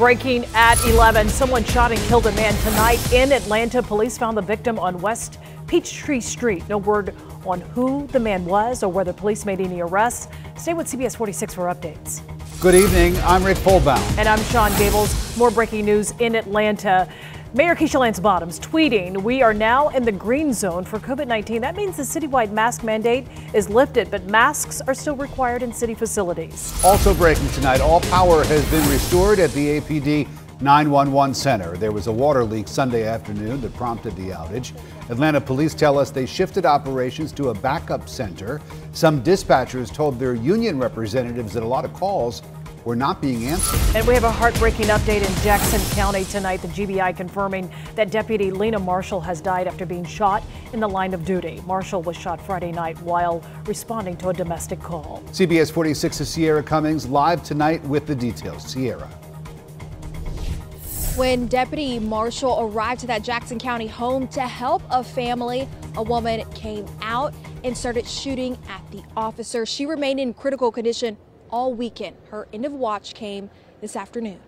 Breaking at 11, someone shot and killed a man tonight in Atlanta. Police found the victim on West Peachtree Street. No word on who the man was or whether police made any arrests. Stay with CBS 46 for updates. Good evening. I'm Rick Folbaum. And I'm Sean Gables. More breaking news in Atlanta. Mayor Keisha Lance Bottoms tweeting, We are now in the green zone for COVID 19. That means the citywide mask mandate is lifted, but masks are still required in city facilities. Also breaking tonight, all power has been restored at the APD 911 center. There was a water leak Sunday afternoon that prompted the outage. Atlanta police tell us they shifted operations to a backup center. Some dispatchers told their union representatives that a lot of calls were not being answered. And we have a heartbreaking update in Jackson County tonight. The GBI confirming that Deputy Lena Marshall has died after being shot in the line of duty. Marshall was shot Friday night while responding to a domestic call. CBS 46's Sierra Cummings live tonight with the details. Sierra. When Deputy Marshall arrived to that Jackson County home to help a family, a woman came out and started shooting at the officer. She remained in critical condition all weekend. Her end of watch came this afternoon.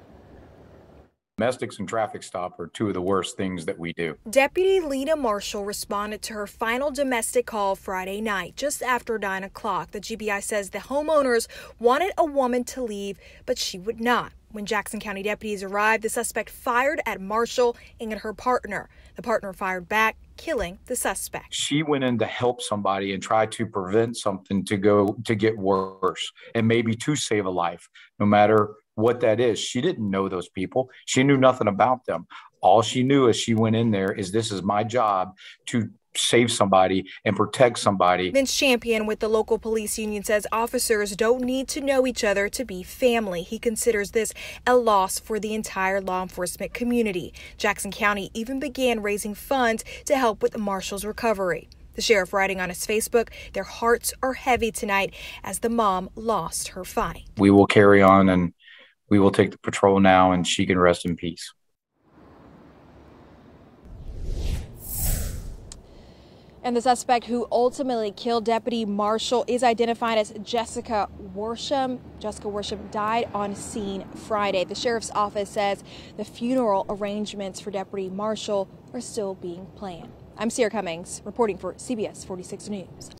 Domestics and traffic stop are two of the worst things that we do. Deputy Lena Marshall responded to her final domestic call Friday night, just after 9 o'clock. The GBI says the homeowners wanted a woman to leave, but she would not. When Jackson County deputies arrived, the suspect fired at Marshall and at her partner. The partner fired back, killing the suspect. She went in to help somebody and try to prevent something to go to get worse and maybe to save a life, no matter what that is. She didn't know those people. She knew nothing about them. All she knew as she went in there is this is my job to save somebody and protect somebody. Vince Champion with the local police union says officers don't need to know each other to be family. He considers this a loss for the entire law enforcement community. Jackson County even began raising funds to help with Marshall's recovery. The sheriff writing on his Facebook, their hearts are heavy tonight as the mom lost her fight. We will carry on and we will take the patrol now and she can rest in peace. And the suspect who ultimately killed Deputy Marshall is identified as Jessica Worsham. Jessica Worsham died on scene Friday. The sheriff's office says the funeral arrangements for Deputy Marshall are still being planned. I'm Sierra Cummings reporting for CBS 46 News.